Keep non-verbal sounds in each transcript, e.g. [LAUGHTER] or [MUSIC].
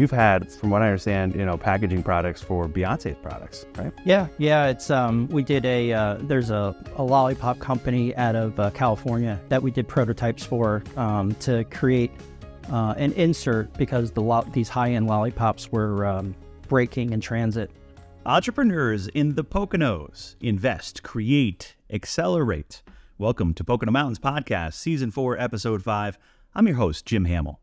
you've had, from what I understand, you know, packaging products for Beyonce's products, right? Yeah, yeah. It's um, we did a uh, there's a, a lollipop company out of uh, California that we did prototypes for um, to create uh, an insert because the lo- these high end lollipops were um, breaking in transit. Entrepreneurs in the Poconos invest, create, accelerate. Welcome to Pocono Mountains Podcast, Season 4, Episode 5. I'm your host, Jim Hamill.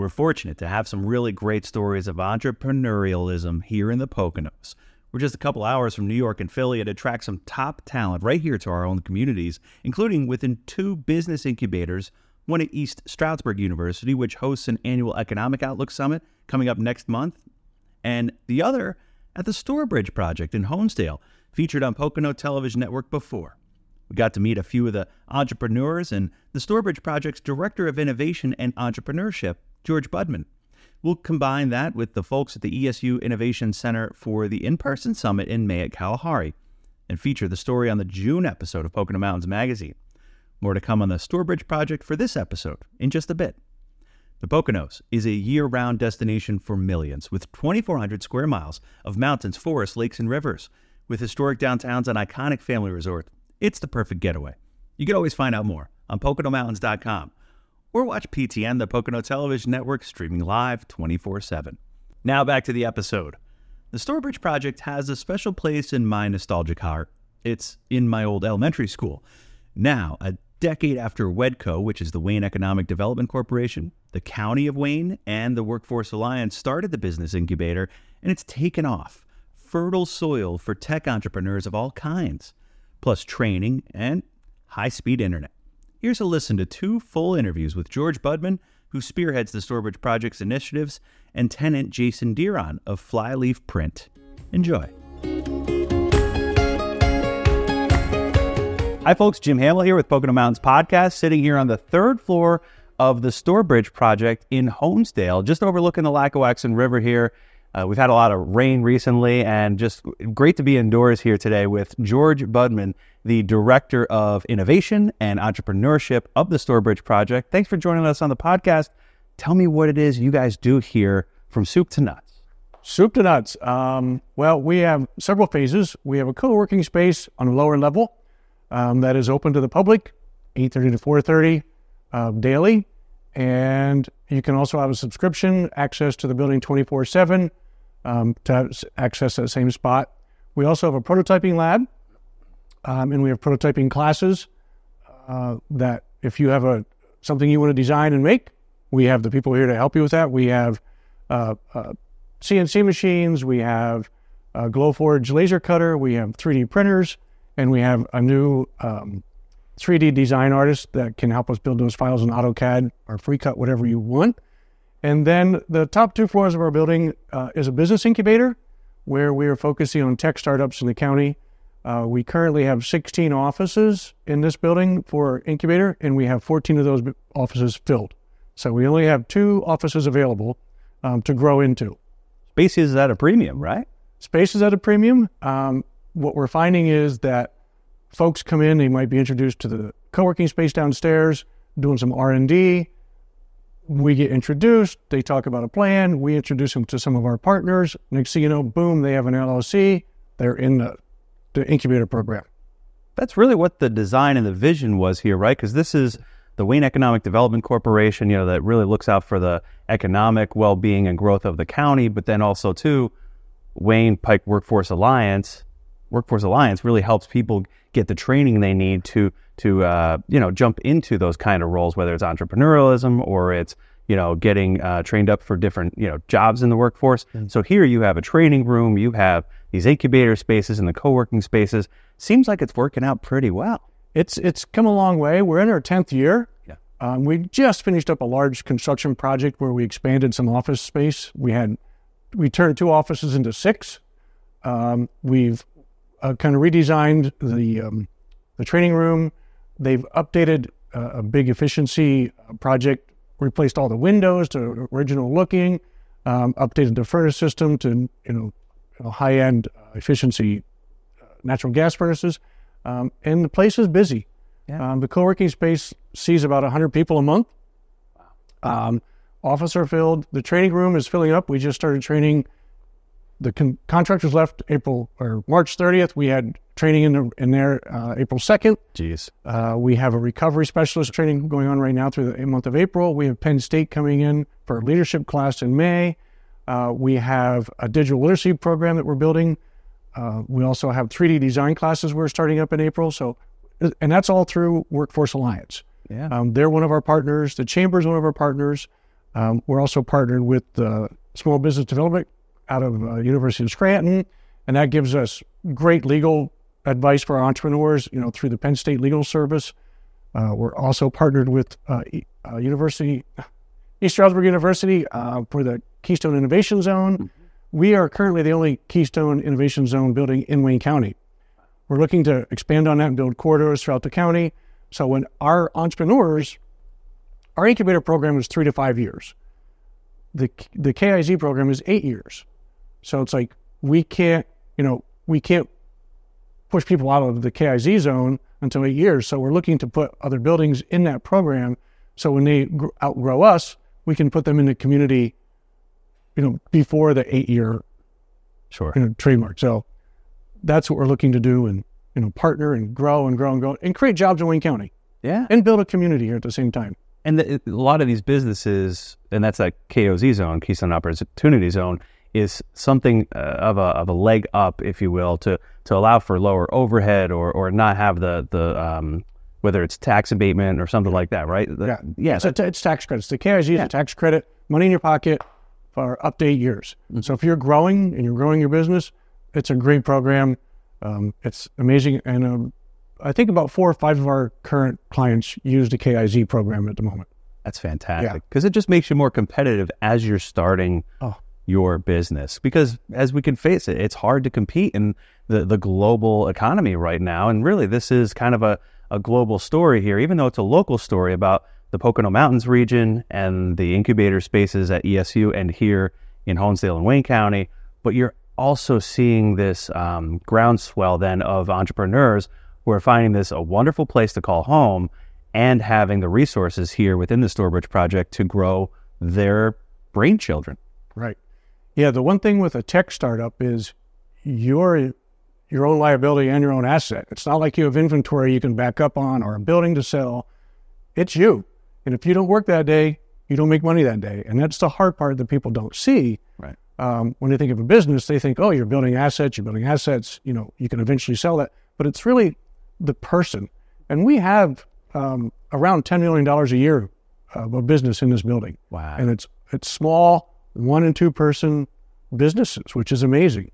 We're fortunate to have some really great stories of entrepreneurialism here in the Poconos. We're just a couple hours from New York and Philly and attract some top talent right here to our own communities, including within two business incubators, one at East Stroudsburg University, which hosts an annual Economic Outlook Summit coming up next month, and the other at the Stourbridge Project in Honesdale, featured on Pocono Television Network before. We got to meet a few of the entrepreneurs and the Stourbridge Project's Director of Innovation and Entrepreneurship, George Boudman. We'll combine that with the folks at the ESU Innovation Center for the in person summit in May at Kalahari and feature the story on the June episode of Pocono Mountains Magazine. More to come on the Stourbridge project for this episode in just a bit. The Poconos is a year round destination for millions with 2,400 square miles of mountains, forests, lakes, and rivers. With historic downtowns and iconic family resorts, it's the perfect getaway. You can always find out more on PoconoMountains.com or watch PTN, the Pocono Television Network, streaming live 24 7. Now back to the episode. The Stourbridge Project has a special place in my nostalgic heart. It's in my old elementary school. Now, a decade after WEDCO, which is the Wayne Economic Development Corporation, the County of Wayne, and the Workforce Alliance started the business incubator, and it's taken off. Fertile soil for tech entrepreneurs of all kinds, plus training and high speed internet. Here's a listen to two full interviews with George Boudman, who spearheads the Stourbridge Project's initiatives, and tenant Jason Deron of Flyleaf Print. Enjoy. Hi, folks. Jim Hamill here with Pocono Mountains Podcast, sitting here on the third floor of the Stourbridge Project in Honesdale, just overlooking the Lackawaxen River here uh, we've had a lot of rain recently, and just great to be indoors here today with George Boudman, the Director of Innovation and Entrepreneurship of the Stourbridge Project. Thanks for joining us on the podcast. Tell me what it is you guys do here from soup to nuts. Soup to nuts. Um, well, we have several phases. We have a co-working space on the lower level um, that is open to the public, 8.30 to 4.30 uh, daily. And you can also have a subscription, access to the building 24 7 um, to access that same spot. We also have a prototyping lab, um, and we have prototyping classes uh, that if you have a something you want to design and make, we have the people here to help you with that. We have uh, uh, CNC machines, we have a Glowforge laser cutter, we have 3D printers, and we have a new um, 3D design artist that can help us build those files in AutoCAD or FreeCAD, whatever you want. And then the top two floors of our building uh, is a business incubator where we are focusing on tech startups in the county. Uh, we currently have 16 offices in this building for incubator, and we have 14 of those offices filled. So we only have two offices available um, to grow into. Space is at a premium, right? Space is at a premium. Um, what we're finding is that folks come in, they might be introduced to the co-working space downstairs, doing some R&D. We get introduced, they talk about a plan, we introduce them to some of our partners. Next thing you know, boom, they have an LLC, they're in the, the incubator program. That's really what the design and the vision was here, right? Because this is the Wayne Economic Development Corporation, you know, that really looks out for the economic well-being and growth of the county, but then also too, Wayne Pike Workforce Alliance. Workforce Alliance really helps people get the training they need to to uh, you know jump into those kind of roles, whether it's entrepreneurialism or it's you know getting uh, trained up for different you know jobs in the workforce. Mm-hmm. So here you have a training room, you have these incubator spaces and the co-working spaces. Seems like it's working out pretty well. It's it's come a long way. We're in our tenth year. Yeah. Um, we just finished up a large construction project where we expanded some office space. We had we turned two offices into six. Um, we've uh, kind of redesigned the um, the training room. They've updated uh, a big efficiency uh, project, replaced all the windows to original looking, um, updated the furnace system to you know, you know high end uh, efficiency uh, natural gas furnaces, um, and the place is busy. Yeah. Um, the co working space sees about 100 people a month. Um, officer filled. The training room is filling up. We just started training. The con- contractors left April or March 30th. We had training in, the, in there uh, April 2nd. Jeez. Uh, we have a recovery specialist training going on right now through the month of April. We have Penn State coming in for a leadership class in May. Uh, we have a digital literacy program that we're building. Uh, we also have 3D design classes we're starting up in April. So, and that's all through Workforce Alliance. Yeah. Um, they're one of our partners. The chamber is one of our partners. Um, we're also partnered with uh, Small Business Development out of uh, University of Scranton, and that gives us great legal advice for our entrepreneurs. You know, through the Penn State Legal Service. Uh, we're also partnered with uh, uh, University East Stroudsburg University uh, for the Keystone Innovation Zone. We are currently the only Keystone Innovation Zone building in Wayne County. We're looking to expand on that and build corridors throughout the county. So when our entrepreneurs, our incubator program is three to five years. The the KIZ program is eight years. So it's like we can't, you know, we can't push people out of the KIZ zone until eight years. So we're looking to put other buildings in that program. So when they outgrow us, we can put them in the community, you know, before the eight year Sure. you know, trademark. So that's what we're looking to do and, you know, partner and grow and grow and grow and create jobs in Wayne County Yeah. and build a community here at the same time. And the, a lot of these businesses, and that's that KOZ zone, Keystone Opportunity Zone, is something uh, of a of a leg up, if you will, to to allow for lower overhead or or not have the the um, whether it's tax abatement or something like that, right? The- Yeah. yeah. So it's, it's tax credits. The KIZ is a tax credit, money in your pocket for up to eight years. So if you're growing and you're growing your business, it's a great program. Um, it's amazing. And um, I think about four or five of our current clients use the KIZ program at the moment. That's fantastic because it just makes you more competitive as you're starting Oh. Your business. Because as we can face it, it's hard to compete in the, the global economy right now. And really, this is kind of a, a global story here, even though it's a local story about the Pocono Mountains region and the incubator spaces at ESU and here in Honesdale and Wayne County. But you're also seeing this um, groundswell then of entrepreneurs who are finding this a wonderful place to call home and having the resources here within the Stourbridge project to grow their brain children. Right. Yeah. The one thing with a tech startup is you're your own liability and your own asset. It's not like you have inventory you can back up on or a building to sell. It's you. And if you don't work that day, you don't make money that day. And that's the hard part that people don't see. Right. Um, when they think of a business, they think, oh, you're building assets, you're building assets, you know, you can eventually sell that. But it's really the person. And we have um, around $10 million a year of business in this building Wow. and it's it's small one and two person businesses, which is amazing.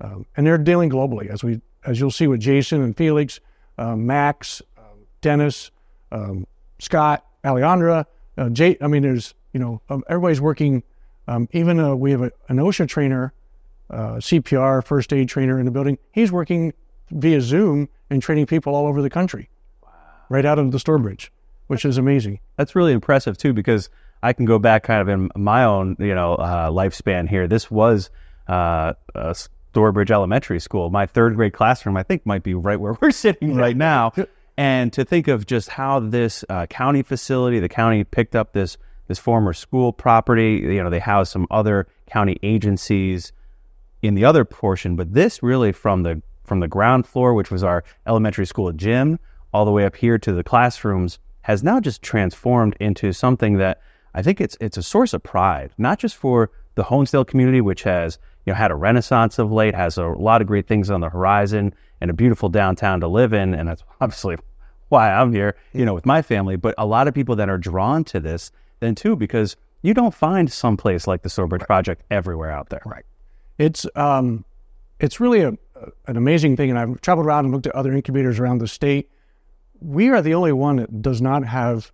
Um, and they're dealing globally, as we as you'll see with Jason and Felix, um, Max, um, Dennis, um, Scott, Alejandra, uh, Jay. I mean, there's you know um, everybody's working. Um, even uh, we have a, an OSHA trainer, uh, CPR first aid trainer in the building. He's working via Zoom and training people all over the country, right out of the Stourbridge, which is amazing. That's really impressive too, because I can go back kind of in my own, you know, uh, lifespan here. This was uh, a Stourbridge Elementary School. My third grade classroom, I think, might be right where [LAUGHS] we're sitting right now. And to think of just how this uh, county facility, the county picked up this this former school property. You know, they house some other county agencies in the other portion, but this really from the from the ground floor, which was our elementary school gym, all the way up here to the classrooms, has now just transformed into something that I think it's it's a source of pride, not just for the Honesdale community, which has you know had a renaissance of late, has a lot of great things on the horizon, and a beautiful downtown to live in, and that's [LAUGHS] obviously why I'm here, you know, with my family. But a lot of people that are drawn to this then too, because you don't find someplace like the Stourbridge Project everywhere out there. Right. It's um, it's really a, an amazing thing, and I've traveled around and looked at other incubators around the state. We are the only one that does not have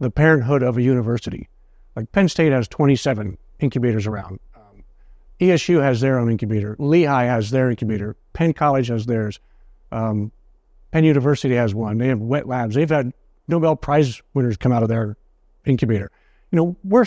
the parenthood of a university. Like Penn State has 27 incubators around. Um, ESU has their own incubator. Lehigh has their incubator. Penn College has theirs. Um, Penn University has one. They have wet labs. They've had Nobel Prize winners come out of their incubator. You know, we're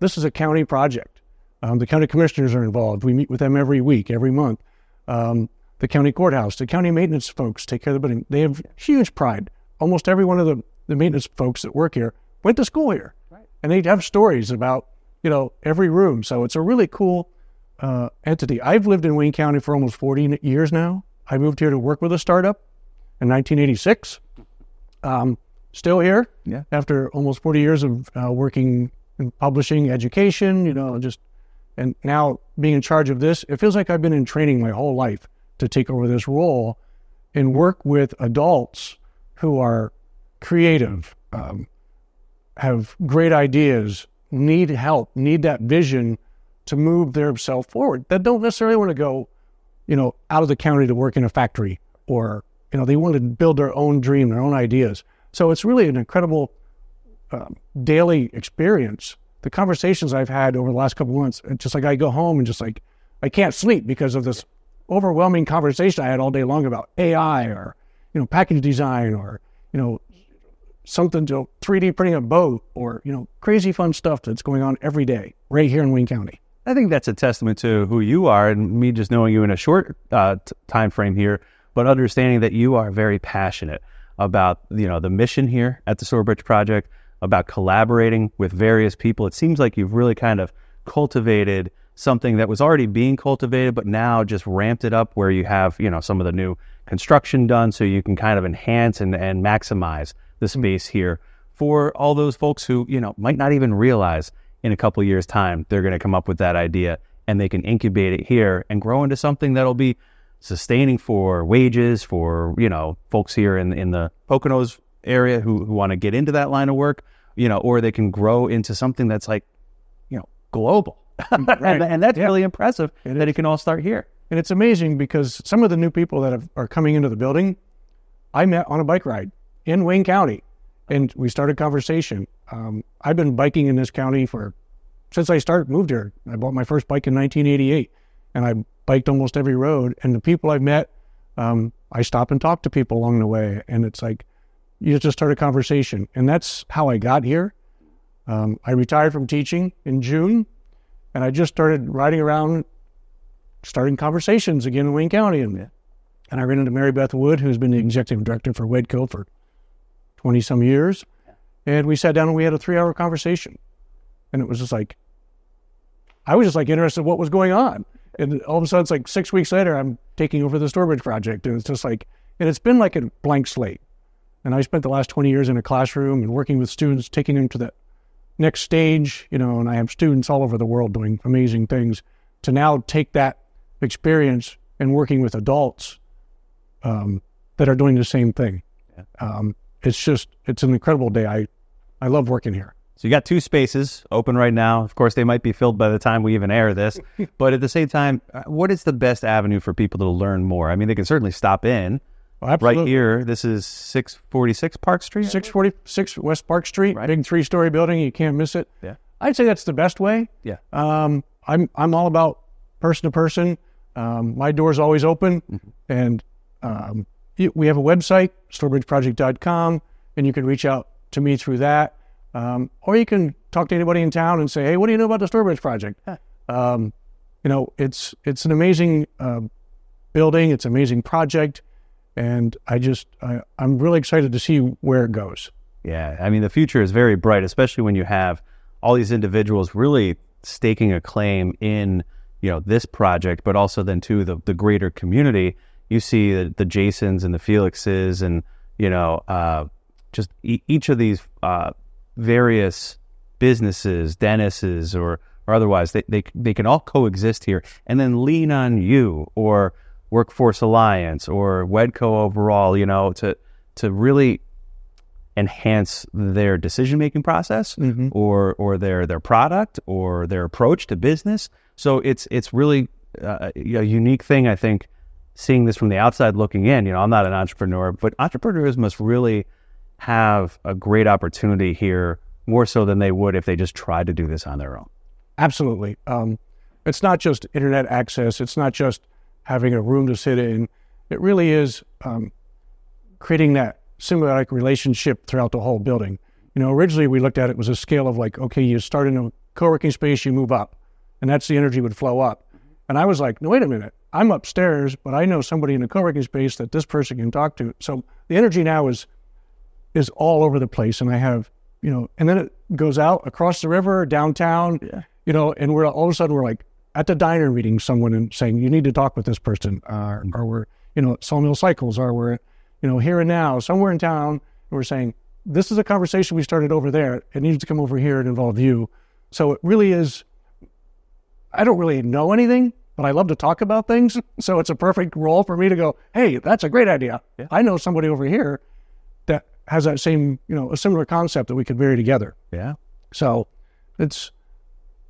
this is a county project. Um, the county commissioners are involved. We meet with them every week, every month. Um, the county courthouse, the county maintenance folks take care of the building. They have huge pride. Almost every one of the, the maintenance folks that work here went to school here. and they'd have stories about you know every room. So it's a really cool uh, entity. I've lived in Wayne County for almost 40 years now. I moved here to work with a startup in 1986. Um, still here Yeah. after almost 40 years of uh, working in publishing, education, you know, just and now being in charge of this, it feels like I've been in training my whole life to take over this role and work with adults who are creative, um, have great ideas, need help, need that vision to move their self forward. That don't necessarily want to go, you know, out of the county to work in a factory or you know they want to build their own dream, their own ideas. So it's really an incredible um, daily experience. The conversations I've had over the last couple months, just like I go home and just like I can't sleep because of this overwhelming conversation I had all day long about AI or you know package design or you know something to 3D printing a boat or you know crazy fun stuff that's going on every day right here in Wayne County. I think that's a testament to who you are, and me just knowing you in a short uh, t- time frame here, but understanding that you are very passionate about you know the mission here at the Stourbridge Project, about collaborating with various people. It seems like you've really kind of cultivated something that was already being cultivated, but now just ramped it up where you have you know some of the new construction done, so you can kind of enhance and, and maximize the space here for all those folks who you know might not even realize in a couple of years time they're going to come up with that idea and they can incubate it here and grow into something that'll be sustaining for wages for you know folks here in in the Poconos area who, who want to get into that line of work you know or they can grow into something that's like you know global. Mm, [LAUGHS] and, and that's Yeah. really impressive It that it can all start here. And it's amazing because some of the new people that have, are coming into the building, I met on a bike ride in Wayne County, and we started a conversation. Um, I've been biking in this county for since I started moved here. I bought my first bike in 1988, and I biked almost every road. And the people I've met, um, I stop and talk to people along the way, and it's like you just start a conversation, and that's how I got here. Um, I retired from teaching in June, and I just started riding around starting conversations again in Wayne County. And, and I ran into Mary Beth Wood, who's been the executive director for Wedco for 20 some years. And we sat down and we had a three hour conversation. And it was just like, I was just like interested in what was going on. And all of a sudden, it's like six weeks later, I'm taking over the Stourbridge project. And it's just like, and it's been like a blank slate. And I spent the last 20 years in a classroom and working with students, taking them to the next stage, you know, and I have students all over the world doing amazing things to now take that experience and working with adults um, that are doing the same thing. Um, it's just, it's an incredible day. I, I love working here. So you got two spaces open right now. Of course, they might be filled by the time we even air this. [LAUGHS] but at the same time, uh, what is the best avenue for people to learn more? I mean, they can certainly stop in Well, right here. This is 646 Park Street. 646 West Park Street, Right. big three story building. You can't miss it. Yeah. I'd say that's the best way. Yeah. Um, I'm, I'm all about person to person. Um, my door's always open. And um, we have a website, stourbridgeproject.com, and you can reach out to me through that. Um, or you can talk to anybody in town and say, hey, what do you know about the Stourbridge Project? Um, you know, it's, it's an amazing uh, building, it's an amazing project. And I just, I, I'm really excited to see where it goes. Yeah, I mean the future is very bright, especially when you have all these individuals really staking a claim in you know this project, but also then to the the greater community. You see the, the Jasons and the Felixes, and you know uh, just e- each of these uh, various businesses, Dennis's or or otherwise, they, they they can all coexist here, and then lean on you or Workforce Alliance or Wedco overall, you know, to to really enhance their decision making process or or their their product or their approach to business. So it's it's really uh, a unique thing, I think. Seeing this from the outside looking in, you know, I'm not an entrepreneur, but entrepreneurs must really have a great opportunity here, more so than they would if they just tried to do this on their own. Absolutely. Um, it's not just internet access. It's not just having a room to sit in. It really is um, creating that symbiotic relationship throughout the whole building. You know, originally we looked at it was a scale of like, okay, you start in a co-working space, you move up, and that's the energy would flow up. And I was like, no, wait a minute. I'm upstairs, but I know somebody in a co-working space that this person can talk to. So the energy now is is all over the place, and I have you know, and then it goes out across the river, downtown, you know, and we're all of a sudden we're like at the diner meeting someone and saying you need to talk with this person, uh, or we're you know Sawmill Cycles, or we're you know here and now somewhere in town, and we're saying this is a conversation we started over there. It needs to come over here and involve you. So it really is. I don't really know anything, but I love to talk about things. So it's a perfect role for me to go, hey, that's a great idea. I know somebody over here that has that same, you know, a similar concept that we could marry together. Yeah. So it's,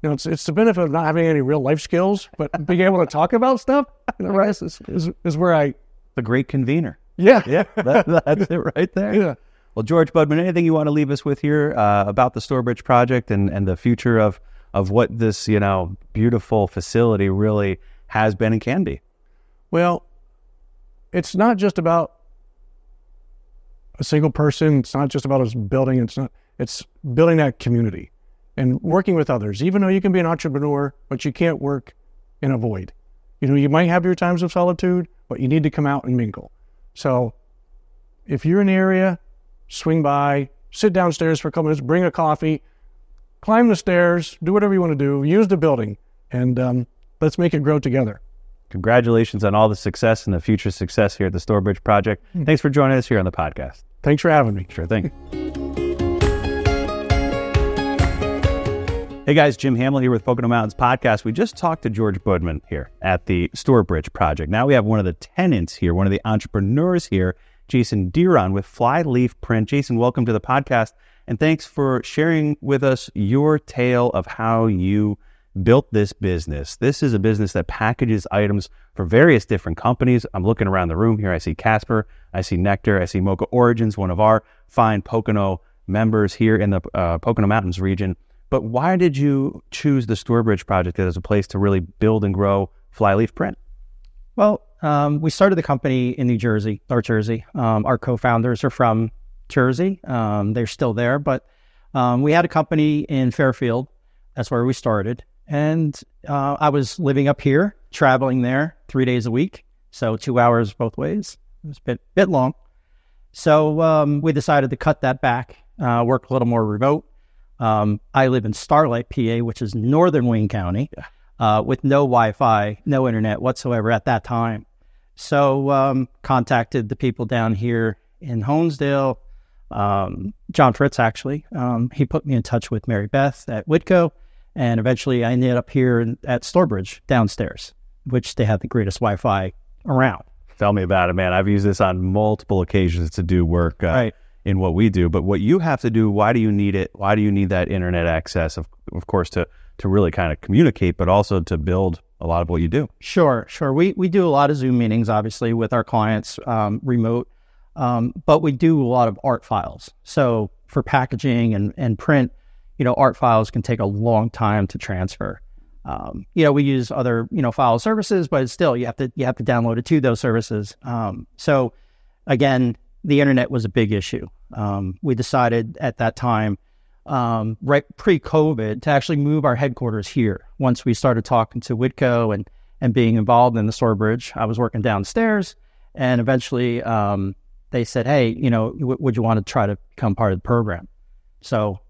you know, it's, it's the benefit of not having any real life skills, but being able to talk about stuff, right, is, is, is where I, The great convener. yeah, Yeah, that, that's it right there. yeah. Well, George Boudman, anything you want to leave us with here uh, about the Stourbridge project and, and the future of of what this you know beautiful facility really has been and can be? Well, it's not just about a single person. It's not just about us building. It's not. It's building that community and working with others. Even though you can be an entrepreneur, but you can't work in a void. You know, you might have your times of solitude, but you need to come out and mingle. So, if you're in the area, swing by, sit downstairs for a couple minutes, bring a coffee, climb the stairs, do whatever you want to do. Use the building, and um, let's make it grow together. Congratulations on all the success and the future success here at the Stourbridge project. Thanks for joining us here on the podcast. Thanks for having me. Sure thing. Hey guys, Jim Hamill here with Pocono Mountains Podcast. We just talked to George Boudman here at the Stourbridge Project. Now we have one of the tenants here, one of the entrepreneurs here, Jason Deron with Flyleaf Print. Jason, welcome to the podcast and thanks for sharing with us your tale of how you built this business. This is a business that packages items for various different companies. I'm looking around the room here. I see Casper, I see Nectar, I see Mocha Origins, one of our fine Pocono members here in the uh, Pocono Mountains region. But why did you choose the Stourbridge project as a place to really build and grow Flyleaf Print? Well, um, we started the company in New Jersey, North Jersey. Um, our co-founders are from Jersey. Um, they're still there, but um, we had a company in Fairfield. That's where we started. And uh, I was living up here, traveling there three days a week, so two hours both ways. It was a bit bit long. So um, we decided to cut that back, uh, work a little more remote. Um, I live in Starlight, PA, which is northern Wayne County, uh, with no Wi-Fi, no internet whatsoever at that time. So um, contacted the people down here in Honesdale. Um, John Fritz actually, um, he put me in touch with Mary Beth at Wedco, and eventually I ended up here in, at Stourbridge downstairs, which they have the greatest Wi-Fi around. Tell me about it, man. I've used this on multiple occasions to do work uh, Right. in what we do. But what you have to do, why do you need it? Why do you need that internet access? Of, of course, to to really kind of communicate, but also to build a lot of what you do. Sure, sure. We we do a lot of Zoom meetings, obviously, with our clients um, remote, um, but we do a lot of art files. So for packaging and, and print, you know, art files can take a long time to transfer. Um, you know, we use other you know file services, but still, you have to you have to download it to those services. Um, so again, the internet was a big issue. Um, we decided at that time um, right pre-COVID to actually move our headquarters here. Once we started talking to Wedco and and being involved in the Stourbridge, I was working downstairs, and eventually um, they said, "Hey, you know, w- would you want to try to become part of the program?" So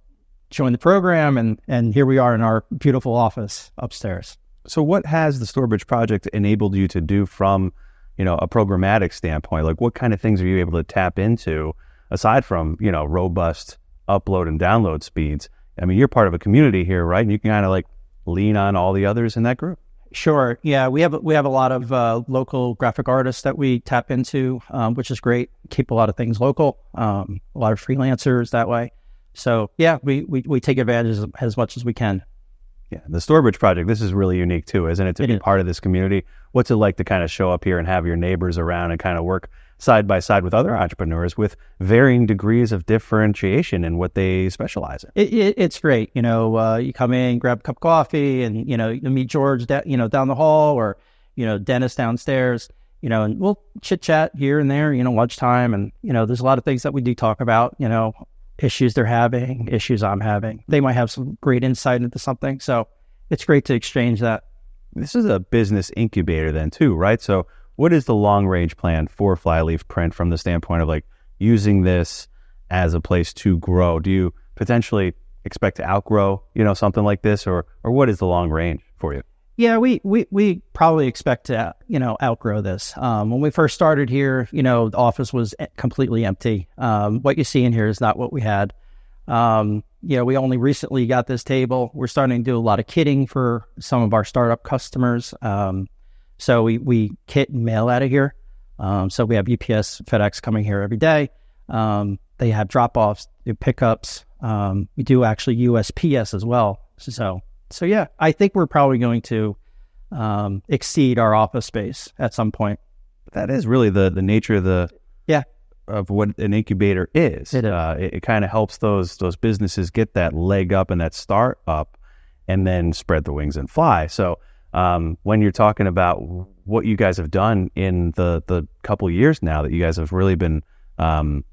joined the program, and and here we are in our beautiful office upstairs. So, what has the Stourbridge project enabled you to do from, you know, a programmatic standpoint? Like, what kind of things are you able to tap into aside from, you know, robust upload and download speeds? I mean, you're part of a community here, right? And you can kind of like lean on all the others in that group. Sure. Yeah, we have we have a lot of uh, local graphic artists that we tap into, um, which is great. Keep a lot of things local. Um, a lot of freelancers that way. So yeah, we we, we take advantage as, as much as we can. Yeah, the Stourbridge project. This is really unique too, isn't it? To It be is. part of this community. What's it like to kind of show up here and have your neighbors around and kind of work side by side with other entrepreneurs with varying degrees of differentiation in what they specialize in? It, it, it's great. You know, uh, you come in, grab a cup of coffee, and you know, you meet George, da- you know, down the hall, or you know, Dennis downstairs. You know, and we'll chit chat here and there. You know, lunchtime, and you know, there's a lot of things that we do talk about. You know, issues they're having, issues I'm having. They might have some great insight into something. So it's great to exchange that. This is a business incubator then too, right? So what is the long range plan for Flyleaf Print from the standpoint of like using this as a place to grow? Do you potentially expect to outgrow, you know, something like this, or or what is the long range for you? Yeah, we, we, we probably expect to, you know, outgrow this. Um, when we first started here, you know, the office was completely empty. Um, what you see in here is not what we had. Um, you know, we only recently got this table. We're starting to do a lot of kitting for some of our startup customers. Um, so we, we kit and mail out of here. Um, so we have UPS, FedEx coming here every day. Um, they have drop offs, do pickups. we do actually USPS as well. So so yeah, I think we're probably going to um, exceed our office space at some point. That is really the the nature of the yeah of what an incubator is. It, is. Uh, it, it kind of helps those those businesses get that leg up and that start up, and then spread the wings and fly. So um, when you're talking about what you guys have done in the the couple years now that you guys have really been um,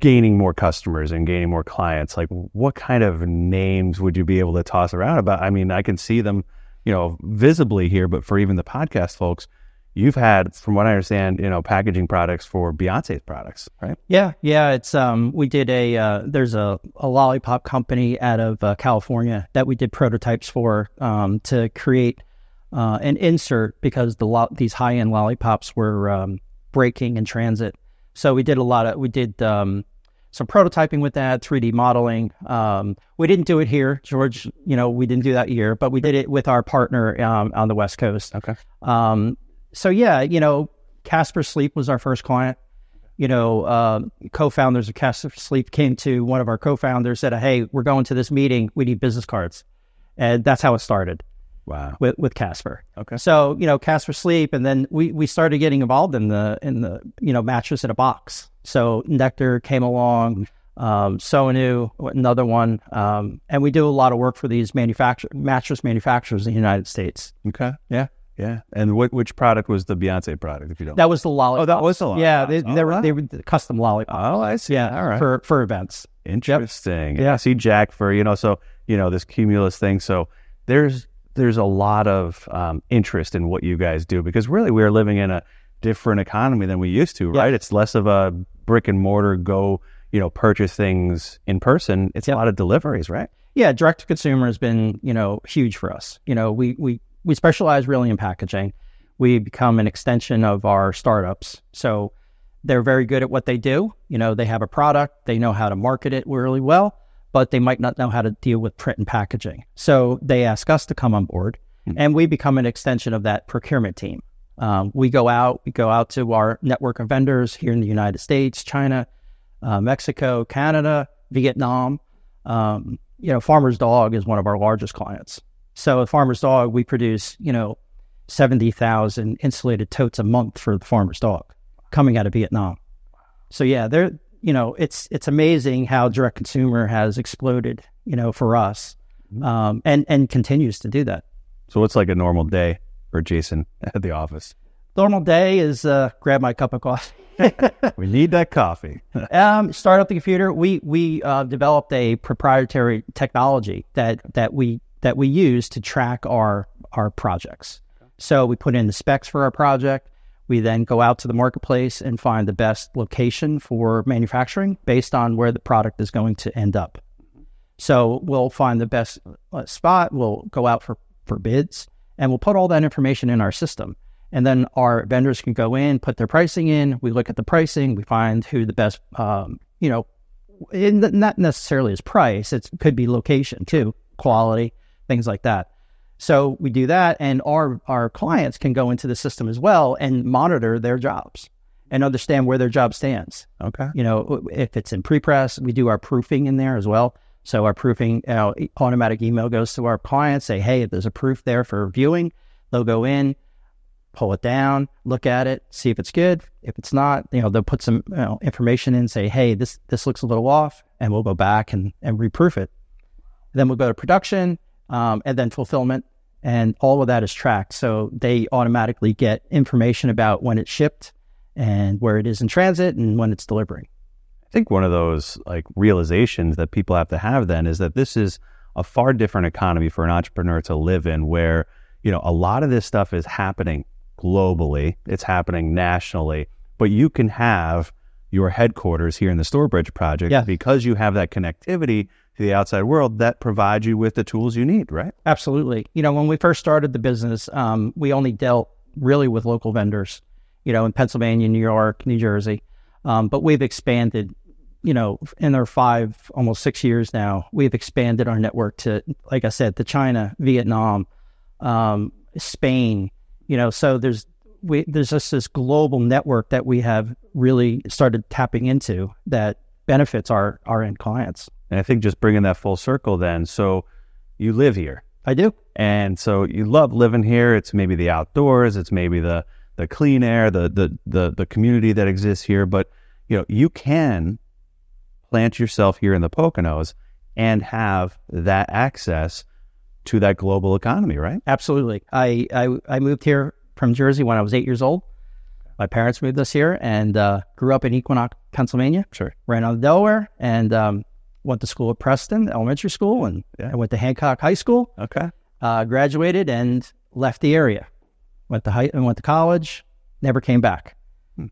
gaining more customers and gaining more clients like what kind of names would you be able to toss around about? I mean i can see them you know visibly here but for even the podcast folks you've had from what i understand you know packaging products for beyonce's products right? Yeah yeah it's um we did a uh, there's a, a lollipop company out of uh, california that we did prototypes for um, to create uh, an insert because the lo- these high-end lollipops were um, breaking in transit so we did a lot of we did um, some prototyping with that, 3D modeling. Um, we didn't do it here, George. You know, we didn't do that here, but we did it with our partner um, on the West Coast. Okay. Um, so yeah, you know, Casper Sleep was our first client. You know, uh, co-founders of Casper Sleep came to one of our co-founders, said, "Hey, we're going to this meeting. We need business cards," and that's how it started. Wow. With with Casper. Okay. So you know, Casper Sleep, and then we we started getting involved in the in the you know mattress in a box. So Nectar came along, um, Sonu, another one, um, and we do a lot of work for these manufacture mattress manufacturers in the United States. Okay. Yeah. Yeah. And what which product was the Beyonce product, if you don't? That was the lollipop. Oh, that was the Yeah, lollipop. they, they, Oh, were, wow. they were custom lollipop. Oh, I see. Yeah, All right. for for events. Interesting. Yeah. I see Jack for, you know, so, you know, this cumulus thing. So there's, there's a lot of um, interest in what you guys do because really we're living in a different economy than we used to, Yeah. right? It's less of a brick and mortar go, you know, purchase things in person. It's Yep. a lot of deliveries, right? Yeah, direct to consumer has been, you know, huge for us. You know, we we we specialize really in packaging. We become an extension of our startups. So they're very good at what they do. You know, they have a product, they know how to market it really well, but they might not know how to deal with print and packaging. So they ask us to come on board, and we become an extension of that procurement team. Um, we go out, we go out to our network of vendors here in the United States, China, uh, Mexico, Canada, Vietnam. Um, you know, Farmer's Dog is one of our largest clients. So at Farmer's Dog, we produce, you know, 70,000 insulated totes a month for the Farmer's Dog coming out of Vietnam. So yeah, they're, you know, it's, it's amazing how direct consumer has exploded, you know, for us, um, and, and continues to do that. So what's like a normal day for Jason [LAUGHS] at the office? Normal day is, uh, grab my cup of coffee. [LAUGHS] We need that coffee. [LAUGHS] Um, start up the computer. We we uh, developed a proprietary technology that that we that we use to track our our projects. So we put in the specs for our project. We then go out to the marketplace and find the best location for manufacturing based on where the product is going to end up. So we'll find the best uh, spot. We'll go out for for bids, and we'll put all that information in our system. And then our vendors can go in, put their pricing in. We look at the pricing. We find who the best, um, you know, the, not necessarily is price. It could be location too, quality, things like that. So we do that, and our our clients can go into the system as well and monitor their jobs and understand where their job stands. Okay. You know, if it's in pre-press, we do our proofing in there as well. So our proofing, you know, automatic email goes to our clients, say, hey, if there's a proof there for viewing, they'll go in, pull it down, look at it, see if it's good. If it's not, you know, they'll put some you know, information in, say, hey, this this looks a little off, and we'll go back and and reproof it. Then we'll go to production, um, and then fulfillment, and all of that is tracked. So they automatically get information about when it's shipped and where it is in transit and when it's delivering. I think one of those like realizations that people have to have then is that this is a far different economy for an entrepreneur to live in where, you know, a lot of this stuff is happening globally, it's happening nationally, but you can have, your headquarters here in the Stourbridge project Yeah. because you have that connectivity to the outside world that provides you with the tools you need, right? Absolutely. You know, when we first started the business, um, we only dealt really with local vendors, you know, in Pennsylvania, New York, New Jersey. Um, but we've expanded, you know, in our five, almost six years now, we've expanded our network to, like I said, to China, Vietnam, um, Spain, you know, so there's, we, there's just this global network that we have really started tapping into that benefits our, our end clients. And I think just bringing that full circle then. So you live here. I do. And so you love living here. It's maybe the outdoors, it's maybe the the clean air, the the the, the community that exists here. But you know, you can plant yourself here in the Poconos and have that access to that global economy, right? Absolutely. I, I, I moved here from Jersey when I was eight years old. My parents moved us here and uh, grew up in Equinunk, Pennsylvania. Sure. Ran out of Delaware and um, went to school at Preston Elementary School and Yeah. I went to Hancock High School. Okay. Uh, graduated and left the area. Went to high, and went to college. Never came back. Hmm.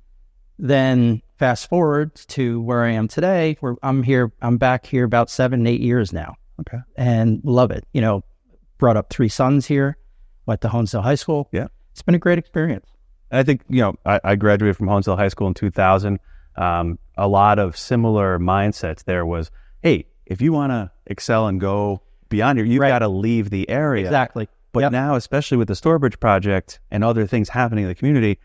Then fast forward to where I am today. Where I'm here. I'm back here about seven, eight years now Okay. and love it. You know, brought up three sons here, went to Honesdale High School. Yeah. It's been a great experience. And I think, you know, I, I graduated from Honesdale High School in 2000. Um, a lot of similar mindsets there was, hey, if you want to excel and go beyond here, you've Right. got to leave the area. Exactly. But Yep. now, especially with the Stourbridge project and other things happening in the community,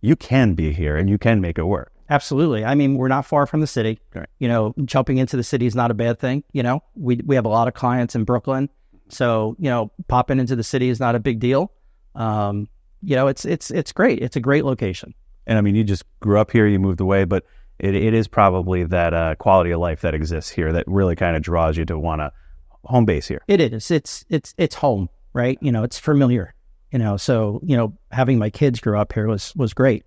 you can be here and you can make it work. Absolutely. I mean, we're not far from the city. Right. You know, jumping into the city is not a bad thing. You know, we we have a lot of clients in Brooklyn, so you know, popping into the city is not a big deal. Um, you know, it's it's it's great. It's a great location. And I mean, you just grew up here, you moved away, but it, it is probably that uh, quality of life that exists here that really kind of draws you to want to home base here. It is. It's it's it's home, right? You know, it's familiar. You know, so you know, having my kids grow up here was was great.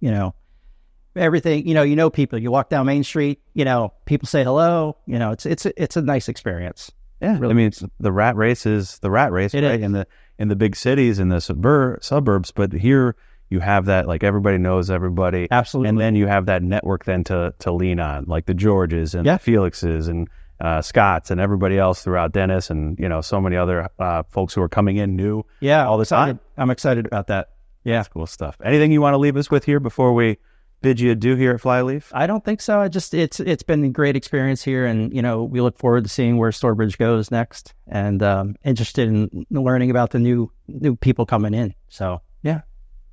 You know, everything. You know, you know people. You walk down Main Street. You know, people say hello. You know, it's it's it's a nice experience. Yeah, I mean, it's, the rat race is the rat race, It right? is. In the in the big cities, in the subur- suburbs, but here you have that like everybody knows everybody, Absolutely. and then you have that network then to to lean on, like the Georges and Yeah. the Felixes and uh, Scotts and everybody else throughout Dennis, and you know so many other uh, folks who are coming in new. Yeah, all the time. I'm excited about that. Yeah. That's cool stuff. Anything you want to leave us with here before we bid you adieu here at Flyleaf? I don't think so. I just it's it's been a great experience here, and you know we look forward to seeing where Stourbridge goes next, and um, interested in learning about the new new people coming in. So yeah,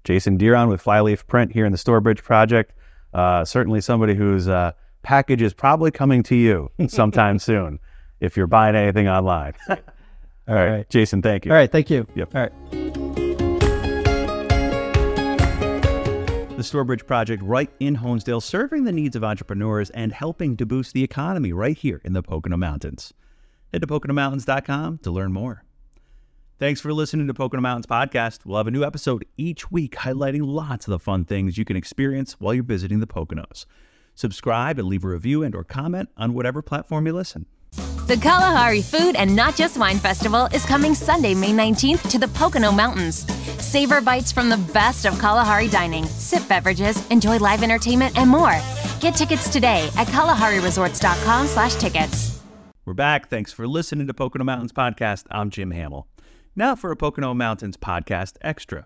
Jason Deron with Flyleaf Print here in the Stourbridge Project. Uh, certainly somebody whose uh, package is probably coming to you [LAUGHS] sometime soon if you're buying anything online. [LAUGHS] All right, right. Jason, thank you. all right, thank you. Yep. All right. The Stourbridge Project right in Honesdale, serving the needs of entrepreneurs and helping to boost the economy right here in the Pocono Mountains. Head to PoconoMountains.com to learn more. Thanks for listening to Pocono Mountains Podcast. We'll have a new episode each week highlighting lots of the fun things you can experience while you're visiting the Poconos. Subscribe and leave a review and or comment on whatever platform you listen. The Kalahari Food and Not Just Wine Festival is coming Sunday, May 19th to the Pocono Mountains. Savor bites from the best of Kalahari dining, sip beverages, enjoy live entertainment, and more. Get tickets today at kalahariresorts.com slash tickets. We're back. Thanks for listening to Pocono Mountains Podcast. I'm Jim Hamill. Now for a Pocono Mountains Podcast Extra.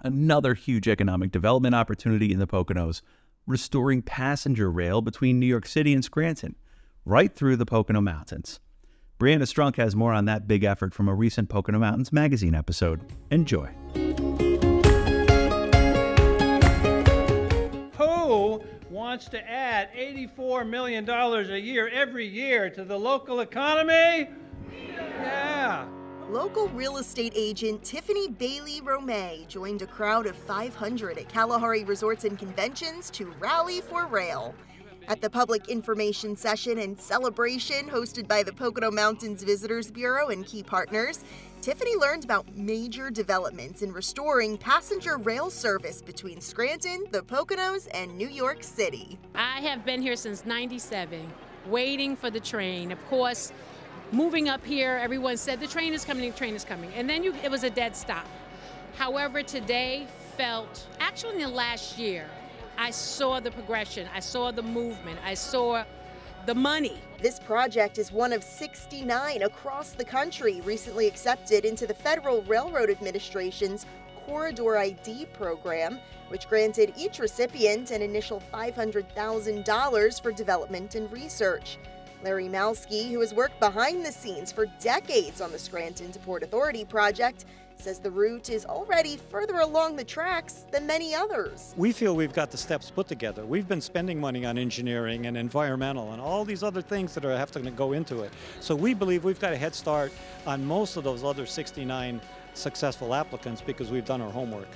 Another huge economic development opportunity in the Poconos, restoring passenger rail between New York City and Scranton, right through the Pocono Mountains. Brianna Strunk has more on that big effort from a recent Pocono Mountains magazine episode. Enjoy. Who wants to add $84 million a year every year to the local economy? Yeah. Local real estate agent Tiffany Bailey Romay joined a crowd of 500 at Kalahari Resorts and Conventions to rally for rail. At the public information session and celebration hosted by the Pocono Mountains Visitors Bureau and key partners, Tiffany learned about major developments in restoring passenger rail service between Scranton, the Poconos, and New York City. I have been here since 97, waiting for the train. Of course, moving up here, everyone said the train is coming, the train is coming. And then you, it was a dead stop. However, today felt, actually in the last year, I saw the progression, I saw the movement, I saw the money. This project is one of 69 across the country recently accepted into the Federal Railroad Administration's Corridor ID program, which granted each recipient an initial $500,000 for development and research. Larry Malski, who has worked behind the scenes for decades on the Scranton to Port Authority project, says the route is already further along the tracks than many others. We feel we've got the steps put together. We've been spending money on engineering and environmental and all these other things that are have to go into it. So we believe we've got a head start on most of those other 69 successful applicants because we've done our homework.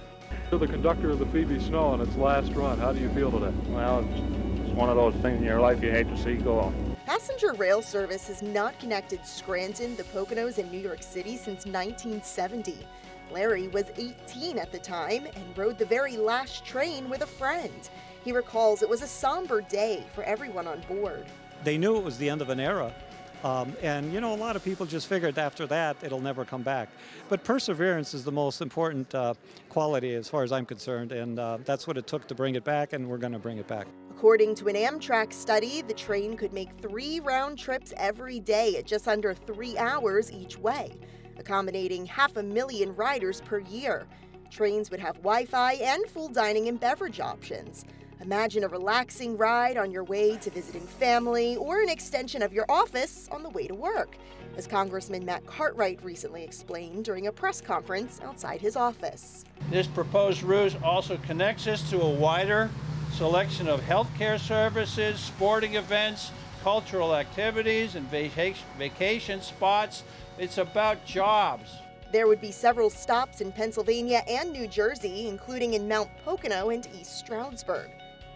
You're the conductor of the Phoebe Snow on its last run. How do you feel today? Well, it's one of those things in your life you hate to see go. Passenger rail service has not connected Scranton, the Poconos, and New York City since 1970. Larry was 18 at the time and rode the very last train with a friend. He recalls it was a somber day for everyone on board. They knew it was the end of an era, um, and you know, a lot of people just figured after that it'll never come back. But perseverance is the most important uh, quality as far as I'm concerned, and uh, that's what it took to bring it back, and we're going to bring it back. According to an Amtrak study, the train could make three round trips every day at just under three hours each way, accommodating half a million riders per year. Trains would have Wi Fi and full dining and beverage options. Imagine a relaxing ride on your way to visiting family or an extension of your office on the way to work, as Congressman Matt Cartwright recently explained during a press conference outside his office. This proposed route also connects us to a wider selection of healthcare services, sporting events, cultural activities, and vacation spots. It's about jobs. There would be several stops in Pennsylvania and New Jersey, including in Mount Pocono and East Stroudsburg.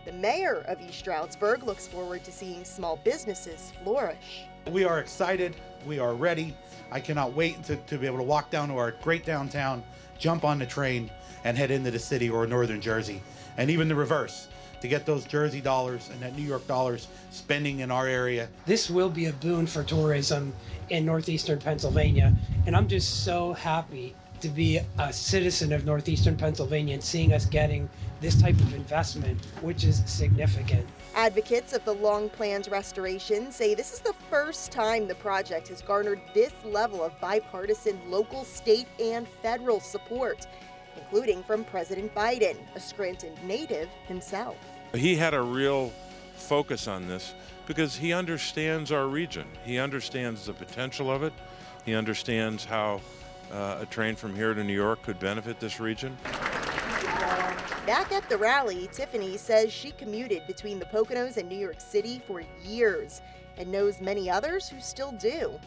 The mayor of East Stroudsburg looks forward to seeing small businesses flourish. We are excited. We are ready. I cannot wait to, to be able to walk down to our great downtown, jump on the train, and head into the city or northern Jersey. And even the reverse to get those Jersey dollars and that New York dollars spending in our area. This will be a boon for tourism in northeastern Pennsylvania. And I'm just so happy to be a citizen of northeastern Pennsylvania and seeing us getting this type of investment, which is significant. Advocates of the long planned restoration say this is the first time the project has garnered this level of bipartisan local, state, and federal support, including from President Biden, a Scranton native himself. He had a real focus on this because he understands our region. He understands the potential of it. He understands how uh, a train from here to New York could benefit this region. Back at the rally, Tiffany says she commuted between the Poconos and New York City for years and knows many others who still do.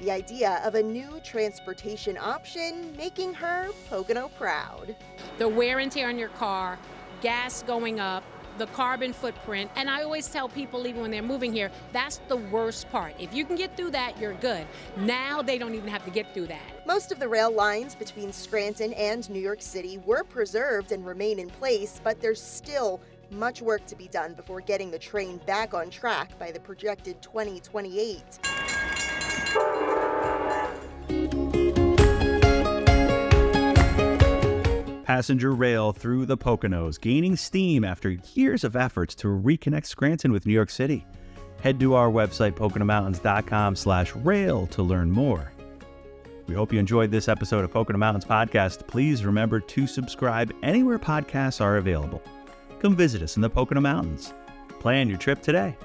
The idea of a new transportation option making her Pocono proud. The wear and tear on your car, gas going up, the carbon footprint. And I always tell people, even when they're moving here, that's the worst part. If you can get through that, you're good. Now they don't even have to get through that. Most of the rail lines between Scranton and New York City were preserved and remain in place, but there's still much work to be done before getting the train back on track by the projected 2028. Passenger rail through the Poconos, gaining steam after years of efforts to reconnect Scranton with New York City. Head to our website, PoconoMountains.com slash rail to learn more. We hope you enjoyed this episode of Pocono Mountains Podcast. Please remember to subscribe anywhere podcasts are available. Come visit us in the Pocono Mountains. Plan your trip today.